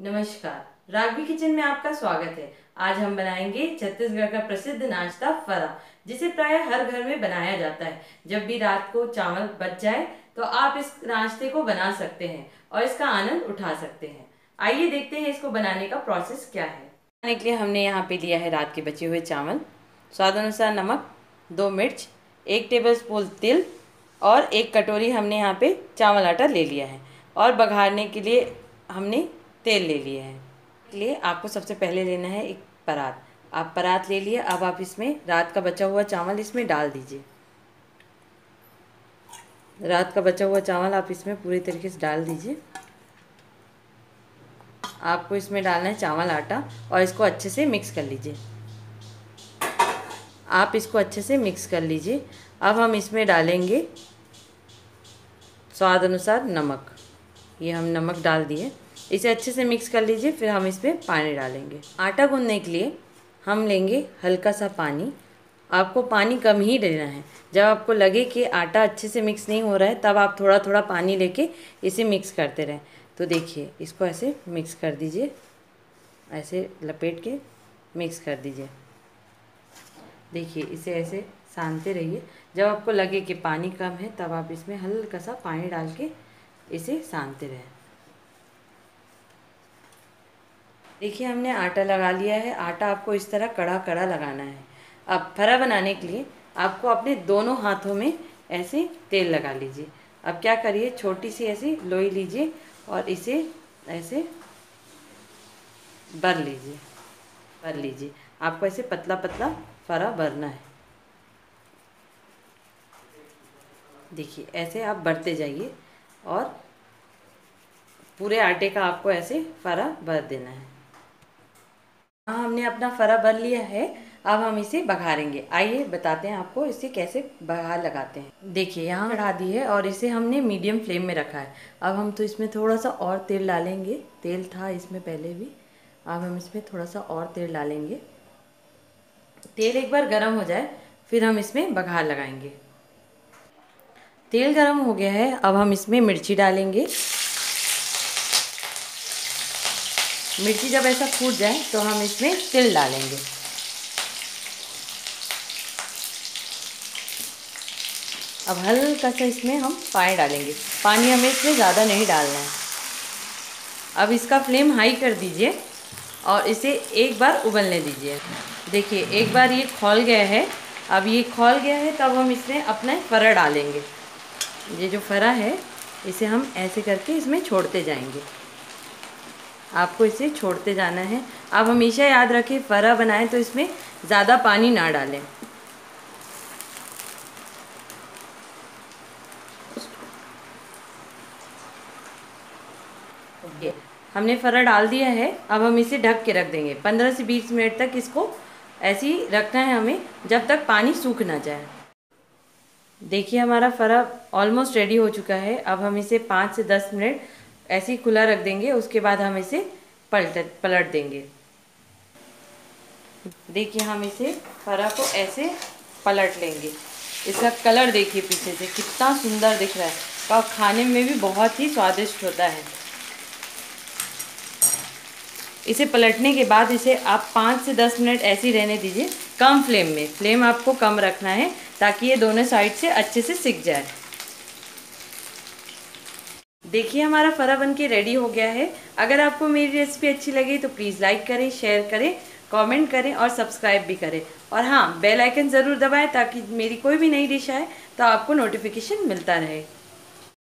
नमस्कार। रागवी किचन में आपका स्वागत है। आज हम बनाएँगे छत्तीसगढ़ का प्रसिद्ध नाश्ता फरा, जिसे प्राय हर घर में बनाया जाता है। जब भी रात को चावल बच जाए तो आप इस नाश्ते को बना सकते हैं और इसका आनंद उठा सकते हैं। आइए देखते हैं इसको बनाने का प्रोसेस क्या है। बनाने के लिए हमने यहाँ पे लिया है रात के बचे हुए चावल। स्वाद अनुसार नमक, दो मिर्च, एक टेबल स्पून तिल और एक कटोरी हमने यहाँ पे चावल आटा ले लिया है। और बघारने के लिए हमने तेल ले लिया है। लिए आपको सबसे पहले लेना है एक परात। आप परात ले लिए, अब आप इसमें रात का बचा हुआ चावल इसमें डाल दीजिए। रात का बचा हुआ चावल आप इसमें पूरी तरीके से डाल दीजिए। आपको इसमें डालना है चावल आटा और इसको अच्छे से मिक्स कर लीजिए। आप इसको अच्छे से मिक्स कर लीजिए। अब हम इसमें डालेंगे स्वाद अनुसार नमक। ये हम नमक डाल दिए। इसे अच्छे से मिक्स कर लीजिए, फिर हम इसमें पानी डालेंगे। आटा गूंदने के लिए हम लेंगे हल्का सा पानी। आपको पानी कम ही देना है। जब आपको लगे कि आटा अच्छे से मिक्स नहीं हो रहा है, तब आप थोड़ा थोड़ा पानी लेके इसे मिक्स करते रहें। तो देखिए, इसको ऐसे मिक्स कर दीजिए। ऐसे लपेट के मिक्स कर दीजिए। देखिए, इसे ऐसे सानते रहिए। जब आपको लगे कि पानी कम है, तब आप इसमें हल्का सा पानी डाल के इसे सानते रहें। देखिए, हमने आटा लगा लिया है। आटा आपको इस तरह कड़ा कड़ा लगाना है। अब फरा बनाने के लिए आपको अपने दोनों हाथों में ऐसे तेल लगा लीजिए। अब क्या करिए, छोटी सी ऐसी लोई लीजिए और इसे ऐसे भर लीजिए। भर लीजिए। आपको ऐसे पतला पतला फरा भरना है। देखिए, ऐसे आप बढ़ते जाइए और पूरे आटे का आपको ऐसे फरा भर देना है। हाँ हमने अपना फरा भर लिया है। अब हम इसे बघारेंगे। आइए, बताते हैं आपको इसे कैसे बघार लगाते हैं। देखिए, यहाँ बढ़ा दी है और इसे हमने मीडियम फ्लेम में रखा है। अब हम तो इसमें थोड़ा सा और तेल डालेंगे। तेल था इसमें पहले भी। अब हम इसमें थोड़ा सा और तेल डालेंगे। तेल एक बार गर्म हो जाए, फिर हम इसमें बघार लगाएँगे। तेल गर्म हो गया है। अब हम इसमें मिर्ची डालेंगे। मिर्ची जब ऐसा फूट जाए तो हम इसमें तिल डालेंगे। अब हल्का सा इसमें हम पानी डालेंगे। पानी हमें इसमें ज़्यादा नहीं डालना है। अब इसका फ्लेम हाई कर दीजिए और इसे एक बार उबलने दीजिए। देखिए, एक बार ये खोल गया है। अब ये खोल गया है, तब हम इसमें अपना फरा डालेंगे। ये जो फरा है, इसे हम ऐसे करके इसमें छोड़ते जाएँगे। आपको इसे छोड़ते जाना है। आप हमेशा याद रखें, फरा बनाएँ तो इसमें ज़्यादा पानी ना डालें। हमने फरा डाल दिया है। अब हम इसे ढक के रख देंगे। पंद्रह से बीस मिनट तक इसको ऐसे ही रखना है हमें, जब तक पानी सूख ना जाए। देखिए हमारा फरा ऑलमोस्ट रेडी हो चुका है। अब हम इसे पाँच से दस मिनट ऐसे ही खुला रख देंगे, उसके बाद हम इसे पलट पलट देंगे। देखिए, हम इसे हरा को ऐसे पलट लेंगे। इसका कलर देखिए पीछे से, कितना सुंदर दिख रहा है। और खाने में भी बहुत ही स्वादिष्ट होता है। इसे पलटने के बाद इसे आप पाँच से दस मिनट ऐसे ही रहने दीजिए, कम फ्लेम में। फ्लेम आपको कम रखना है, ताकि ये दोनों साइड से अच्छे से सिक जाए। देखिए, हमारा फरा बन के रेडी हो गया है। अगर आपको मेरी रेसिपी अच्छी लगी तो प्लीज़ लाइक करें शेयर करें कमेंट करें और सब्सक्राइब भी करें। और हाँ बेल आइकन ज़रूर दबाएँ ताकि मेरी कोई भी नई डिश आए तो आपको नोटिफिकेशन मिलता रहे।